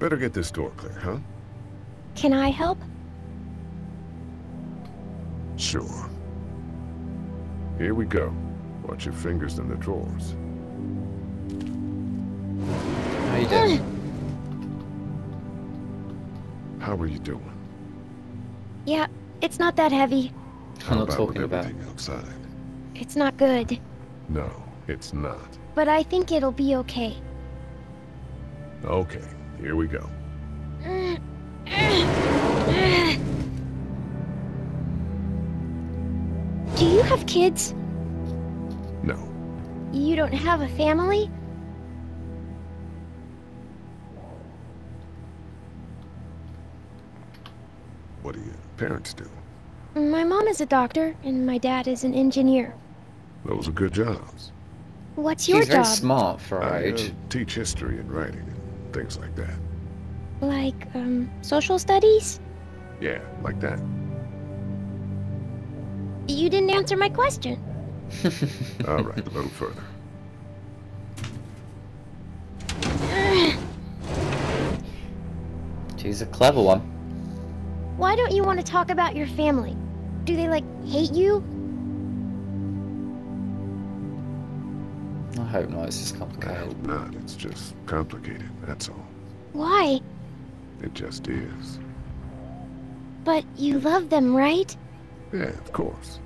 Better get this door clear, huh? Can I help? Sure. Here we go. Watch your fingers in the drawers. How you doing? How are you doing? Yeah, it's not that heavy. How I'm not about talking with about. everything outside? It's not good. No, it's not. But I think it'll be okay. Okay, here we go. Do you have kids? No, You don't have a family? what do your parents do? My mom is a doctor, and my dad is an engineer. Those are good jobs. What's your She's very job? smart for her I uh, teach history and writing and things like that. Like, um, social studies? Yeah, like that. You didn't answer my question. All right, a little further. She's a clever one. Why don't you want to talk about your family? Do they, like, hate you? Hope not. It's just I hope not. It's just complicated, that's all. Why? It just is. But you love them, right? Yeah, of course.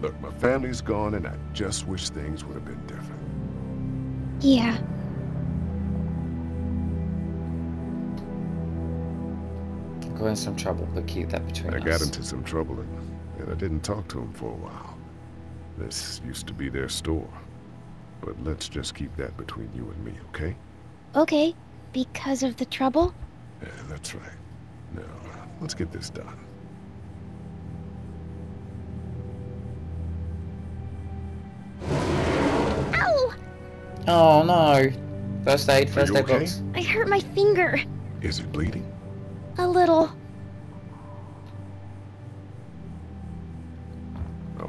Look, my family's gone and I just wish things would have been different. Yeah. Got in some trouble, but keep that between I us. got into some trouble and, and I didn't talk to him for a while. This used to be their store. But let's just keep that between you and me, okay? Okay. Because of the trouble? Yeah, that's right. Now, let's get this done. Ow! Oh no! First aid, Are first you aid okay? box. I hurt my finger. Is it bleeding? A little.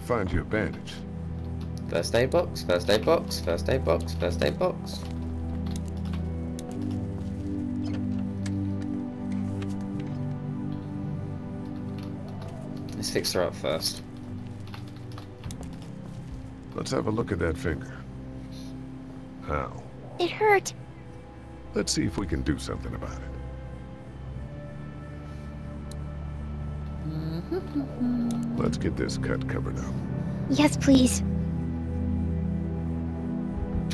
Find you a bandage. First aid box, first aid box, first aid box, first aid box. Let's fix her up first. Let's have a look at that finger. How? It hurt. Let's see if we can do something about it. Mm-hmm. Let's get this cut covered up. Yes, please.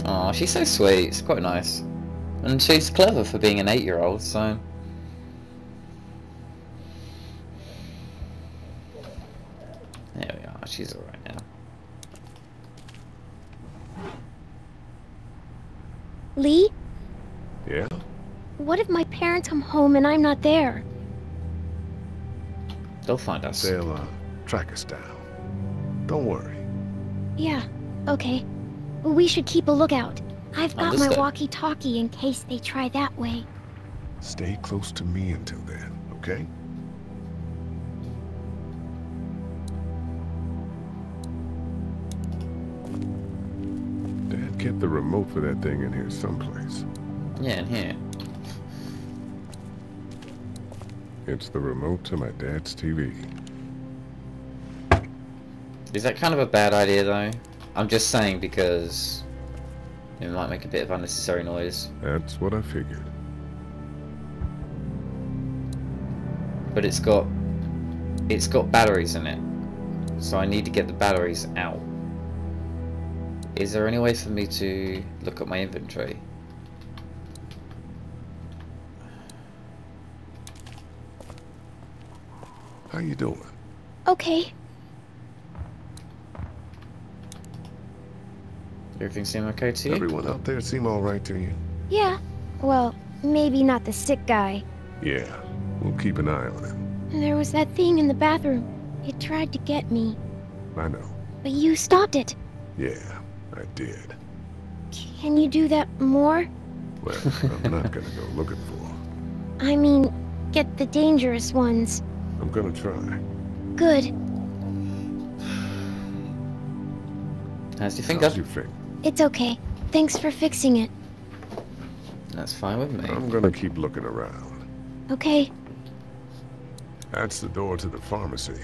Oh, she's so sweet. It's quite nice. And she's clever for being an eight-year-old, so... There we are. She's alright now. Lee, Yeah? what if my parents come home and I'm not there? They'll find us. They'll, uh, track us down. Don't worry. Yeah, okay. We should keep a lookout. I've got my walkie-talkie in case they try that way. Stay close to me until then, okay? Dad kept the remote for that thing in here someplace. Yeah, in here. It's the remote to my dad's TV. Is that kind of a bad idea, though? I'm just saying because... It might make a bit of unnecessary noise. That's what I figured. But it's got... It's got batteries in it. So I need to get the batteries out. Is there any way for me to look at my inventory? How you doing? Okay, Everything seem okay to you? Everyone out there seem all right to you? yeah. Well, maybe not the sick guy. Yeah, we'll keep an eye on him. There was that thing in the bathroom. It tried to get me, I know. but you stopped it. Yeah, I did. Can you do that more? Well, I'm not gonna go looking for. I mean, get the dangerous ones. I'm gonna try. Good. How's your finger? How's your finger? It's okay. Thanks for fixing it. That's fine with me. I'm gonna keep looking around. Okay. That's the door to the pharmacy.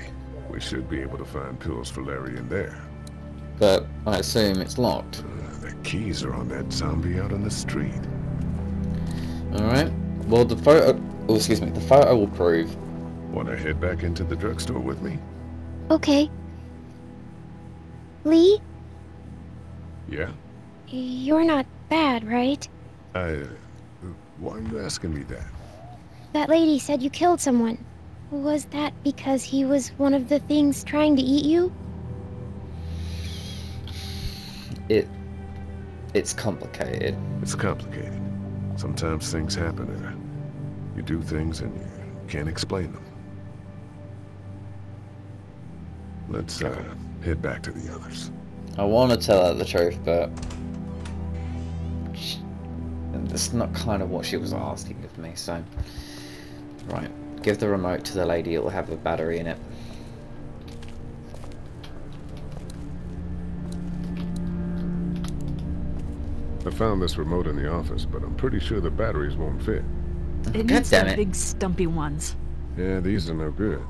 We should be able to find pills for Larry in there. But I assume it's locked. Uh, the keys are on that zombie out on the street. Alright. Well, the photo... Oh, excuse me. The photo will prove. Wanna head back into the drugstore with me? Okay. Lee, Yeah? you're not bad, right? I... Uh, why are you asking me that? That lady said you killed someone. Was that because he was one of the things trying to eat you? It... It's complicated. It's complicated. Sometimes things happen and you do things and you can't explain them. Let's uh, head back to the others. I want to tell her the truth, but... sh- That's not kind of what she was asking of me, so... Right. Give the remote to the lady, it'll have a battery in it. I found this remote in the office, but I'm pretty sure the batteries won't fit. It God needs damn the it. big stumpy ones. Yeah, these are no good.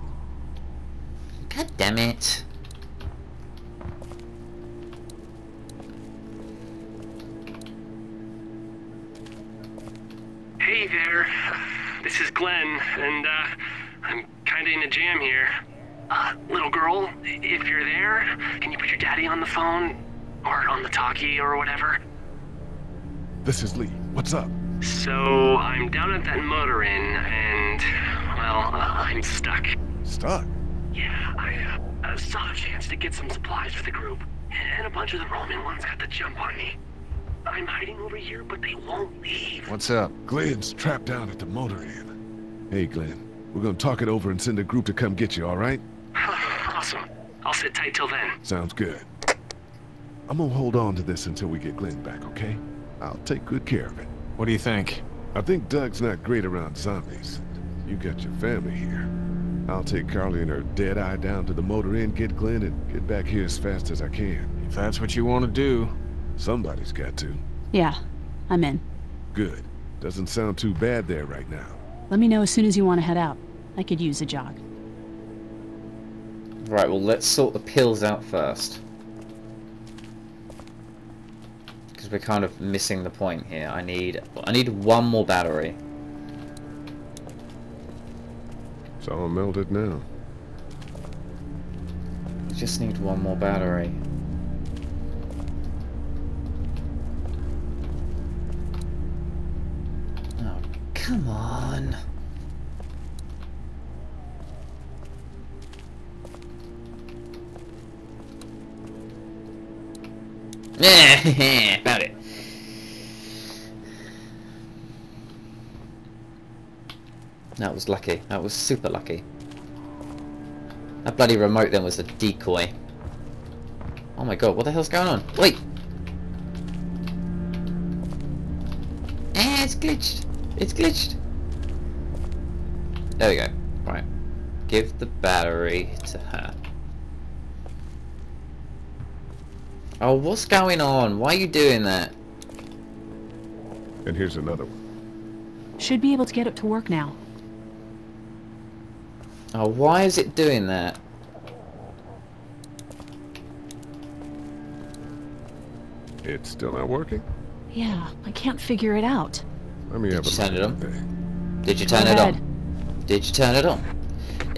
God damn it. Hey there, this is Glenn, and uh, I'm kinda in a jam here. Uh, little girl, if you're there, can you put your daddy on the phone? Or on the talkie or whatever? This is Lee. What's up? So, I'm down at that motor inn, and, well, uh, I'm stuck. Stuck. Yeah, I uh, uh, saw a chance to get some supplies for the group, and a bunch of the Roman ones got the jump on me. I'm hiding over here, but they won't leave. What's up? Glenn's trapped down at the motor inn. Hey, Glenn. We're gonna talk it over and send a group to come get you, all right? awesome. I'll sit tight till then. Sounds good. I'm gonna hold on to this until we get Glenn back, okay? I'll take good care of it. What do you think? I think Doug's not great around zombies. You got your family here. I'll take Carley and her dead eye down to the motor inn, get Glenn, and get back here as fast as I can. If that's what you want to do. Somebody's got to. Yeah, I'm in. Good. Doesn't sound too bad there right now. Let me know as soon as you want to head out. I could use a jog. Right, well, let's sort the pills out first. Because we're kind of missing the point here. I need, I need one more battery. All melted now. Just need one more battery. Oh, come on. Yeah, found it. That was lucky. That was super lucky. That bloody remote then was a decoy. Oh my god, what the hell's going on? Wait! Ah, it's glitched! It's glitched! There we go. Right. Give the battery to her. Oh, what's going on? Why are you doing that? And here's another one. Should be able to get it to work now. Oh, why is it doing that? It's still not working? Yeah, I can't figure it out. Let me have a you turn it on? thing. Did you Go turn it ahead. on? Did you turn it on?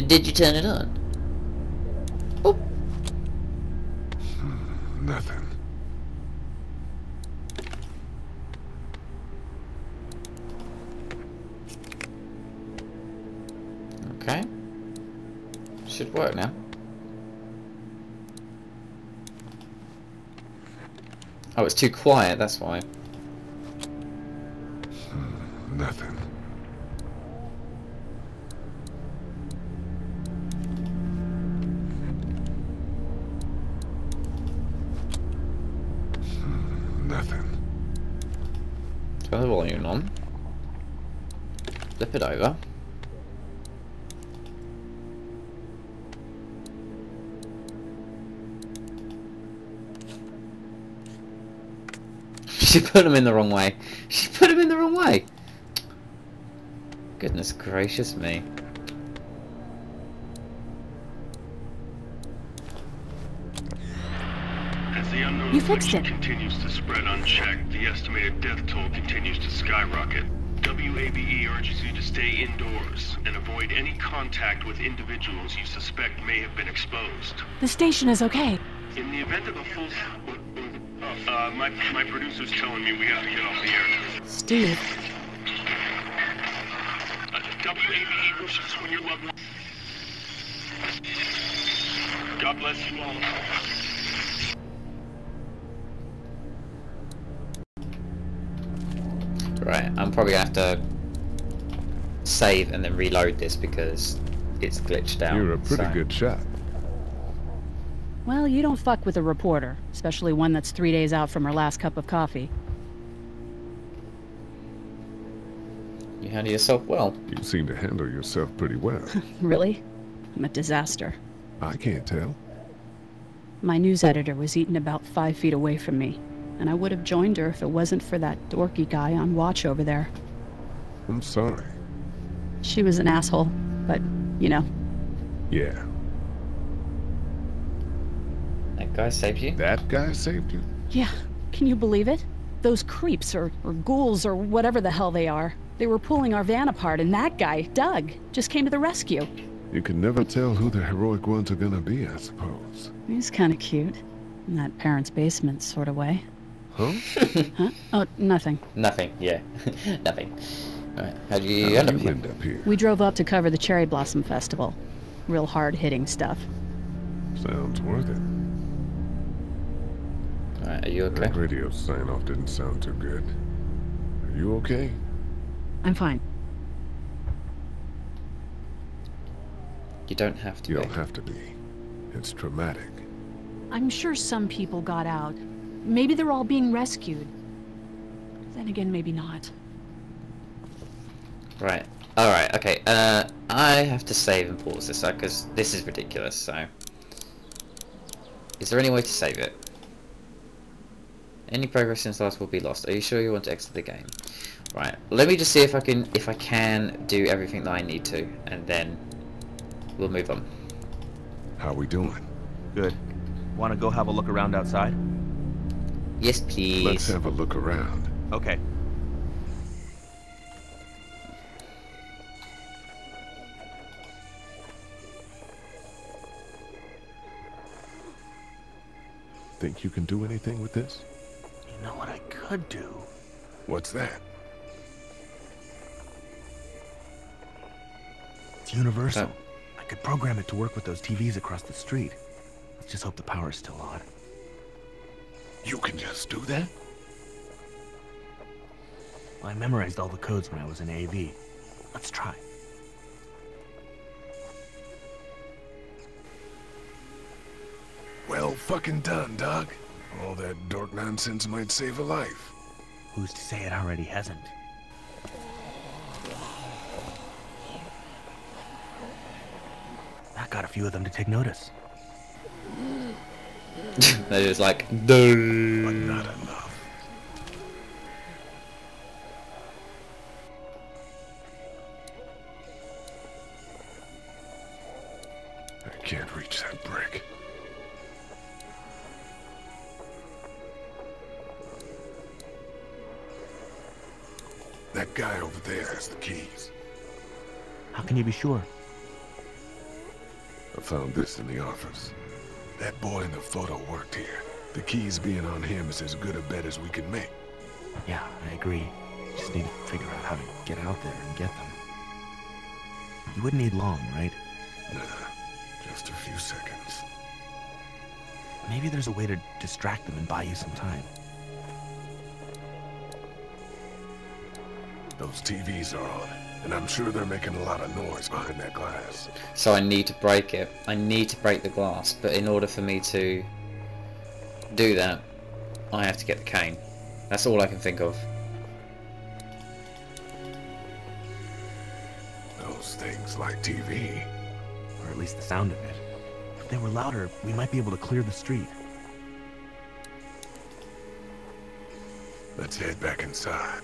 Did you turn it on? Should work now. Oh, it's too quiet, that's why. Hmm, nothing. Hmm, nothing. Turn the volume on. Flip it over. She put him in the wrong way. She put him in the wrong way. Goodness gracious me. As the unknown You fixed it. continues to spread unchecked, the estimated death toll continues to skyrocket. WABE E urges you to stay indoors and avoid any contact with individuals you suspect may have been exposed. The station is okay. In the event of a full... Uh, my, my producer's telling me we have to get off the air. Steve, Uh, WABE wishes when your loved one... God bless you all. Right, I'm probably gonna have to save and then reload this because it's glitched out. You're a pretty so- good shot. Well, you don't fuck with a reporter, especially one that's three days out from her last cup of coffee. You handle yourself well. You seem to handle yourself pretty well. Really? I'm a disaster. I can't tell. My news editor was eaten about five feet away from me, and I would have joined her if it wasn't for that dorky guy on watch over there. I'm sorry. She was an asshole, but, you know, Yeah, guy saved you. that guy saved you? yeah, can you believe it? Those creeps, or, or ghouls, or whatever the hell they are, they were pulling our van apart, and that guy, Doug, just came to the rescue. You can never tell who the heroic ones are gonna be, I suppose. He's kind of cute. In that parents' basement sort of way. Huh? Huh? Oh, nothing. Nothing. Yeah, nothing. Right, how'd you How'd end up you here? end up here? We drove up to cover the Cherry Blossom Festival. Real hard-hitting stuff. Sounds worth it. Right, are you okay? That radio sign-off didn't sound too good. Are you okay? I'm fine. You don't have to You be. don't have to be. It's traumatic. I'm sure some people got out. Maybe they're all being rescued. Then again, maybe not. Right. Alright, okay. Uh, I have to save and pause this because this is ridiculous, so... Is there any way to save it? Any progress since last will be lost. Are you sure you want to exit the game? Right. Let me just see if I can if I can do everything that I need to, and then we'll move on. How are we doing? Good. Want to go have a look around outside? Yes, please. Let's have a look around. Okay. Think you can do anything with this? Know what I could do? What's that? It's universal. Oh. I could program it to work with those TVs across the street. Let's just hope the power's still on. You can just do that? Well, I memorized all the codes when I was in AV. Let's try. Well fucking done, Doug. All that dork nonsense might save a life. Who's to say it already hasn't? That got a few of them to take notice. They're just like, But duh. There has the keys. How can you be sure? I found this in the office. That boy in the photo worked here. The keys being on him is as good a bet as we can make. Yeah, I agree. Just need to figure out how to get out there and get them. You wouldn't need long, right? Nah, just a few seconds. Maybe there's a way to distract them and buy you some time. Those TVs are on, and I'm sure they're making a lot of noise behind that glass. So I need to break it. I need to break the glass, but in order for me to do that, I have to get the cane. That's all I can think of. Those things like TV. Or at least the sound of it. If they were louder, we might be able to clear the street. Let's head back inside.